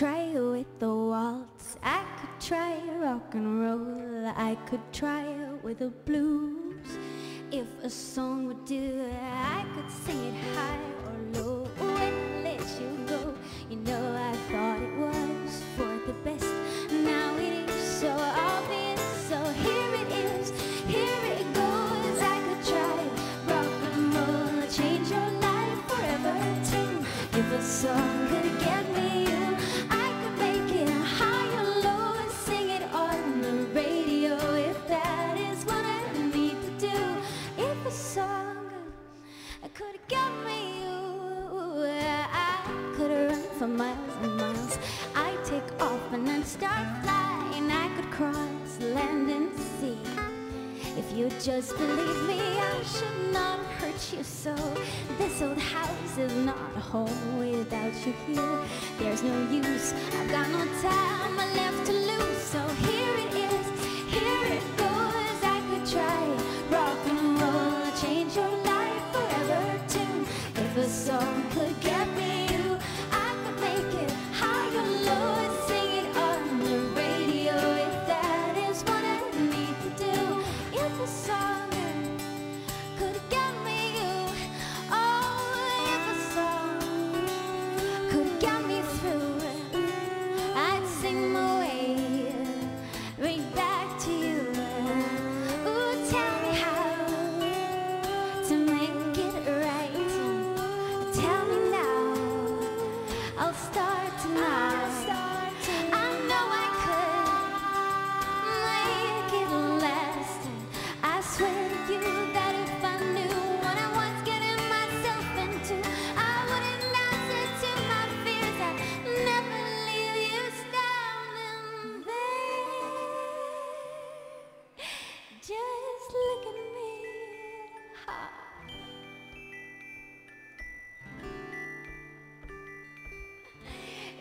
try it with the waltz. I could try rock and roll. I could try it with the blues. If a song would do, I could sing it high could me you, I could run for miles and miles. I take off and then start flying. I could cross land and sea. If you just believe me, I should not hurt you so. This old house is not a home without you here. There's no use, I've got no time left to lose. So here Just look at me. Ha.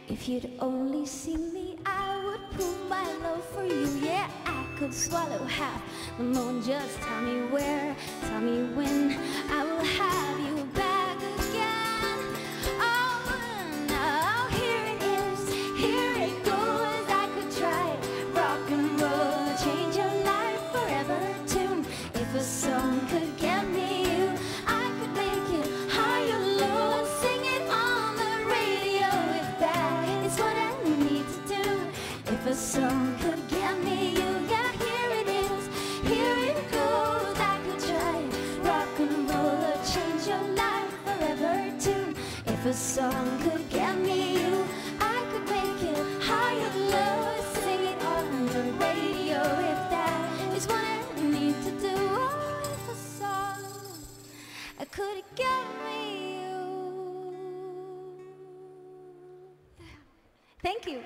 If you'd only see me, I would prove my love for you. Yeah, I could swallow half the moon. Just tell me where, tell me when. I will have song could get me you, I could make it high or low sing it on the radio. If that is what I need to do, oh, if a song could get me you. Thank you.